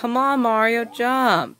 Come on, Mario, jump.